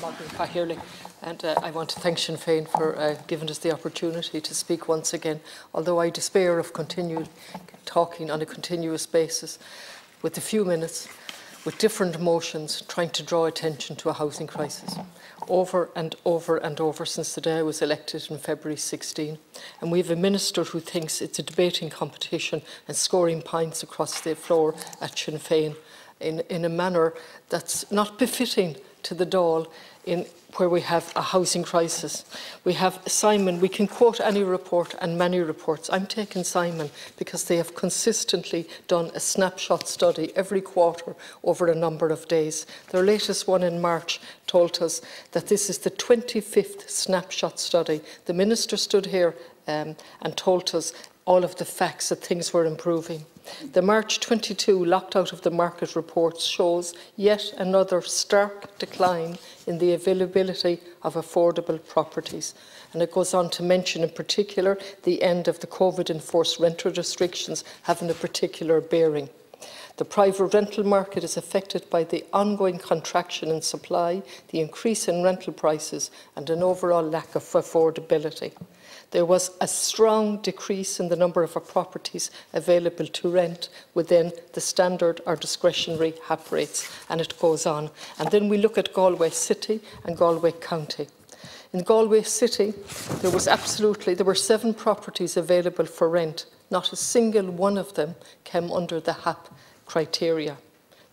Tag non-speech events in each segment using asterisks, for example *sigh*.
Margaret and uh, I want to thank Sinn Féin for uh, giving us the opportunity to speak once again, although I despair of continued talking on a continuous basis with a few minutes, with different motions, trying to draw attention to a housing crisis over and over and over since the day I was elected in February 16. And we have a minister who thinks it's a debating competition and scoring points across the floor at Sinn Féin in, in a manner that's not befitting to the Dáil in where we have a housing crisis. We have Simon, we can quote any report and many reports. I'm taking Simon because they have consistently done a snapshot study every quarter over a number of days. Their latest one in March told us that this is the 25th snapshot study. The Minister stood here um, and told us all of the facts that things were improving. The March 22 locked out of the market report shows yet another stark decline in the availability of affordable properties. And it goes on to mention in particular the end of the COVID-enforced rental restrictions having a particular bearing. The private rental market is affected by the ongoing contraction in supply, the increase in rental prices and an overall lack of affordability there was a strong decrease in the number of properties available to rent within the standard or discretionary HAP rates, and it goes on. And then we look at Galway City and Galway County. In Galway City, there was absolutely, there were seven properties available for rent. Not a single one of them came under the HAP criteria.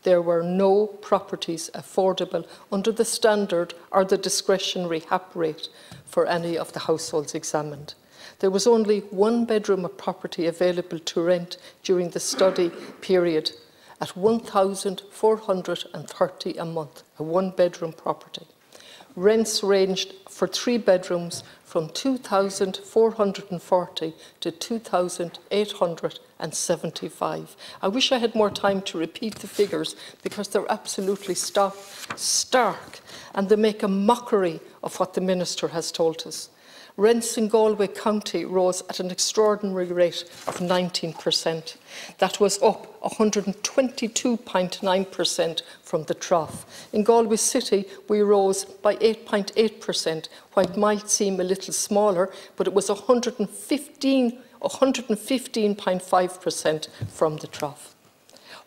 There were no properties affordable under the standard or the discretionary HAP rate for any of the households examined. There was only one bedroom of property available to rent during the study period at 1,430 a month, a one bedroom property. Rents ranged for three bedrooms from 2,440 to 2,875. I wish I had more time to repeat the figures because they're absolutely stark, stark and they make a mockery of what the Minister has told us. Rents in Galway County rose at an extraordinary rate of 19%. That was up 122.9% from the trough. In Galway City, we rose by 8.8%, while might seem a little smaller, but it was 115 115.5% from the trough.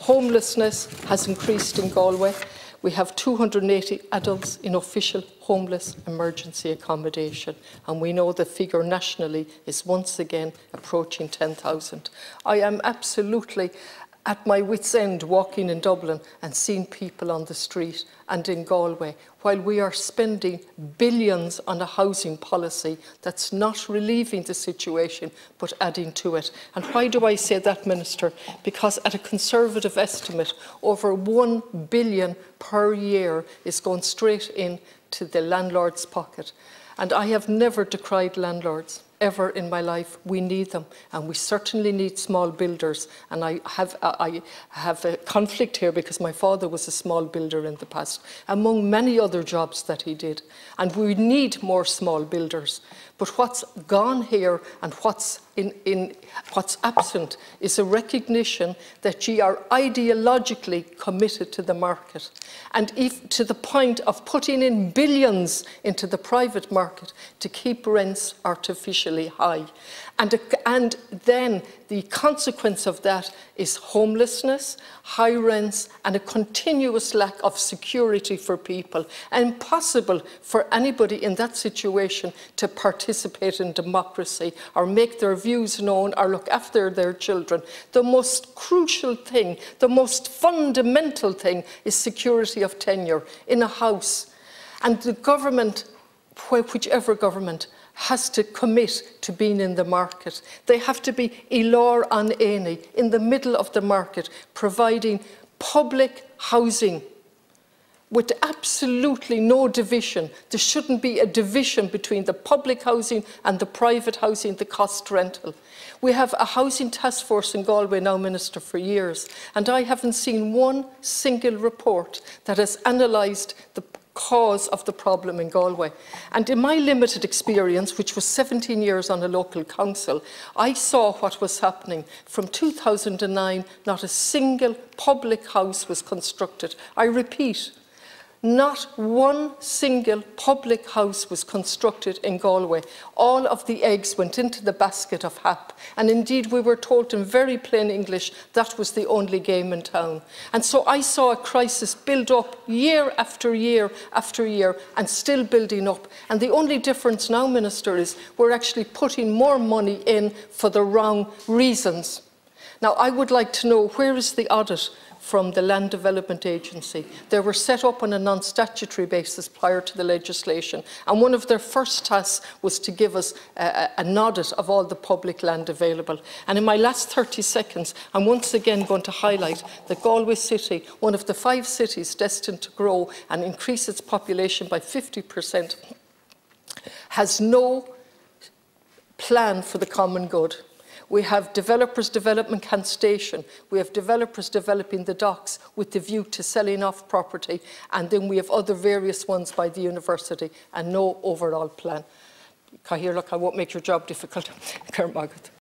Homelessness has increased in Galway we have 280 adults in official homeless emergency accommodation, and we know the figure nationally is once again approaching 10,000. I am absolutely at my wits' end walking in Dublin and seeing people on the street and in Galway while we are spending billions on a housing policy that's not relieving the situation but adding to it. And why do I say that, Minister? Because at a conservative estimate, over 1 billion per year is going straight into the landlord's pocket. And I have never decried landlords ever in my life. We need them, and we certainly need small builders. And I have, I have a conflict here because my father was a small builder in the past, among many other jobs that he did. And we need more small builders. But what's gone here and what's, in, in, what's absent is a recognition that ye are ideologically committed to the market. And if, to the point of putting in billions into the private market to keep rents artificially high. And, and then the consequence of that is homelessness, high rents, and a continuous lack of security for people. And impossible for anybody in that situation to participate in democracy or make their views known or look after their children. The most crucial thing, the most fundamental thing is security of tenure in a house. And the government, whichever government, has to commit to being in the market. They have to be ilor an eni, in the middle of the market, providing public housing with absolutely no division. There shouldn't be a division between the public housing and the private housing, the cost rental. We have a housing task force in Galway now, Minister, for years, and I haven't seen one single report that has analysed the cause of the problem in Galway. And in my limited experience, which was 17 years on a local council, I saw what was happening. From 2009, not a single public house was constructed. I repeat, Not one single public house was constructed in Galway. All of the eggs went into the basket of HAP. And indeed, we were told in very plain English that was the only game in town. And so I saw a crisis build up year after year after year and still building up. And the only difference now, Minister, is we're actually putting more money in for the wrong reasons. Now, I would like to know where is the audit from the Land Development Agency. They were set up on a non-statutory basis prior to the legislation, and one of their first tasks was to give us uh, an audit of all the public land available. And in my last 30 seconds, I'm once again going to highlight that Galway City, one of the five cities destined to grow and increase its population by 50%, has no plan for the common good. We have developers developing Ceannt Station. We have developers developing the docks with the view to selling off property. And then we have other various ones by the university and no overall plan. Cahir, look, I won't make your job difficult. *laughs* Kermagat.